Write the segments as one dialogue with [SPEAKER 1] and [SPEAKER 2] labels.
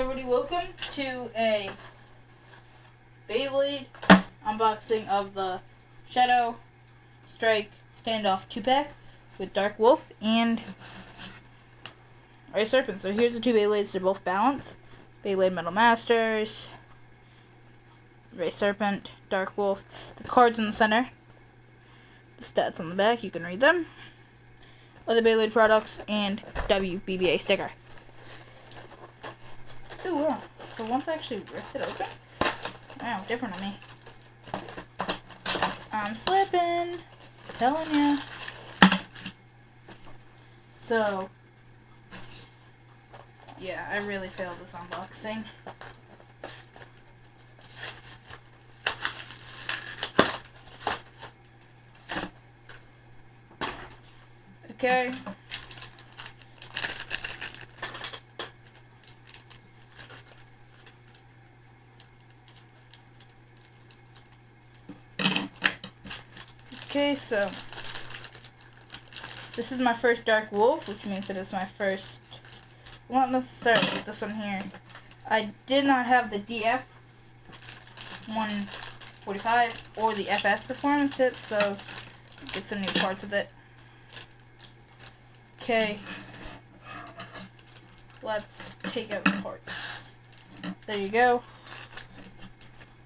[SPEAKER 1] everybody, welcome to a Beyblade unboxing of the Shadow Strike Standoff 2-pack with Dark Wolf and Ray Serpent. So here's the two Beyblades, they're both balanced. Beyblade Metal Masters, Ray Serpent, Dark Wolf. The cards in the center, the stats on the back, you can read them. Other Beyblade products, and WBBA sticker. Once I actually ripped it open, wow, different on me. I'm slipping. Telling ya. So, yeah, I really failed this unboxing. Okay. Okay, so this is my first Dark Wolf, which means that it is my first, well, not necessarily this one here. I did not have the DF 145 or the FS performance tip, so get some new parts of it. Okay, let's take out the parts. There you go.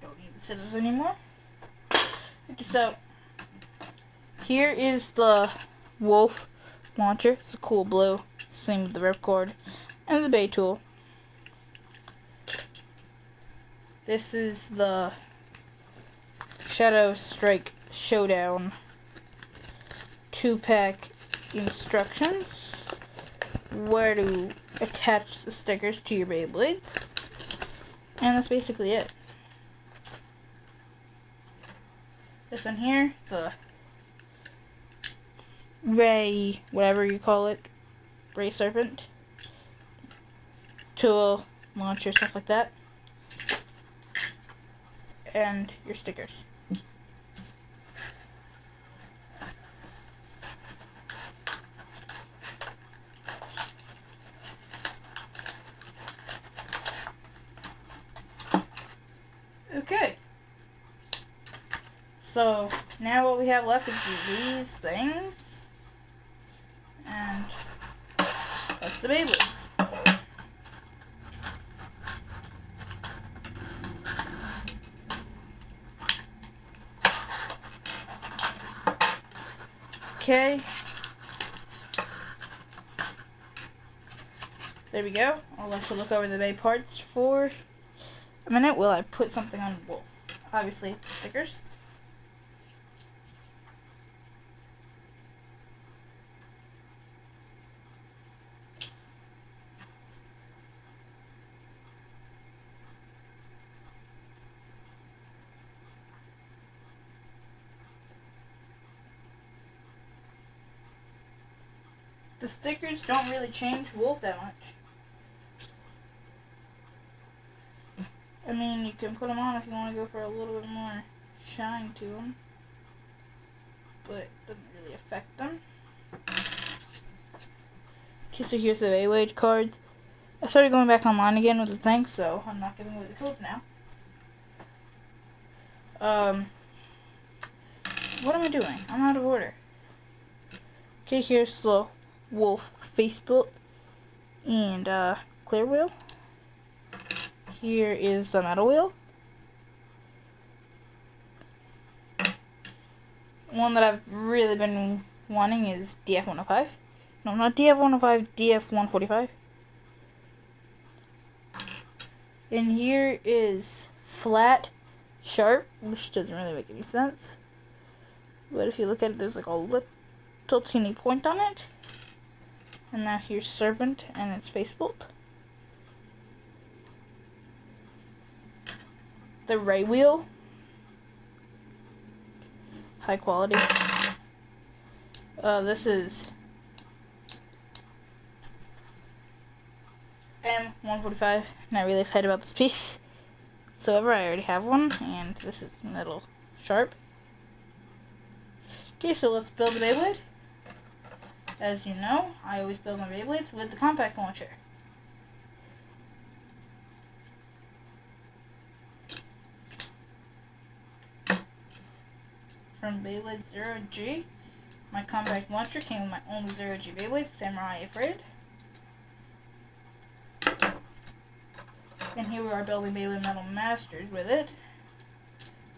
[SPEAKER 1] Don't need the scissors anymore. Okay, so here is the Wolf launcher. It's a cool blue. Same with the ripcord. And the Bey tool. This is the Shadow Strike Showdown 2-pack instructions. Where to attach the stickers to your Beyblades. And that's basically it. This one here, the Ray, whatever you call it, Ray Serpent, tool, launcher, stuff like that, and your stickers. Okay. So, now what we have left is these things. And that's the Beyblades. Okay. There we go. I'll have to look over the Bey parts for a minute while I put something on Wolf. Obviously, stickers. The stickers don't really change Wolf that much. I mean, you can put them on if you want to go for a little bit more shine to them, but it doesn't really affect them. Okay, so here's the Beyblade cards. I started going back online again with the thing, so I'm not giving away the codes now. Um, what am I doing? I'm out of order. Okay, here's the Wolf face bolt and uh, clear wheel. Here is the metal wheel. One that I've really been wanting is DF105. No, not DF105, DF145. And here is flat sharp, which doesn't really make any sense. But if you look at it, there's like a little teeny point on it. And now here's Serpent and its face bolt. The Ray wheel. High quality. Uh, this is M145. Not really excited about this piece. So ever, I already have one, and this is metal sharp. Okay, so let's build the Beyblade. As you know, I always build my Beyblades with the compact launcher. From Beyblade Zero G, my compact launcher came with my only Zero G Beyblade, Samurai Ifraid. And here we are building Beyblade Metal Masters with it.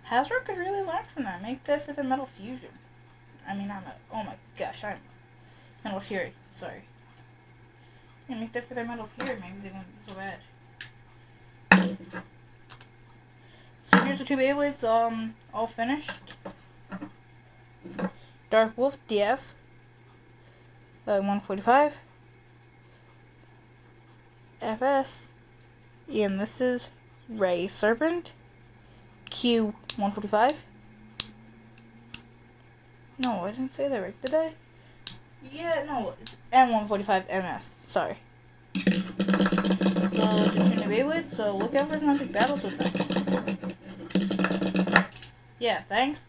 [SPEAKER 1] Hasbro could really learn from that. Make that for the Metal Fusion. I mean, I'm a, oh my gosh, I'm Metal Fury, sorry. Yeah, make that for their Metal Fury, maybe they won't be so bad. So here's the two Beyblades, um, all finished. Dark Wolf DF, uh, 145. FS, and this is Ray Serpent, Q145. No, I didn't say that right, did I? Yeah, no, it's M145 MS, sorry. So, just new Beyblades, so look out for some epic battles with them. Yeah, thanks.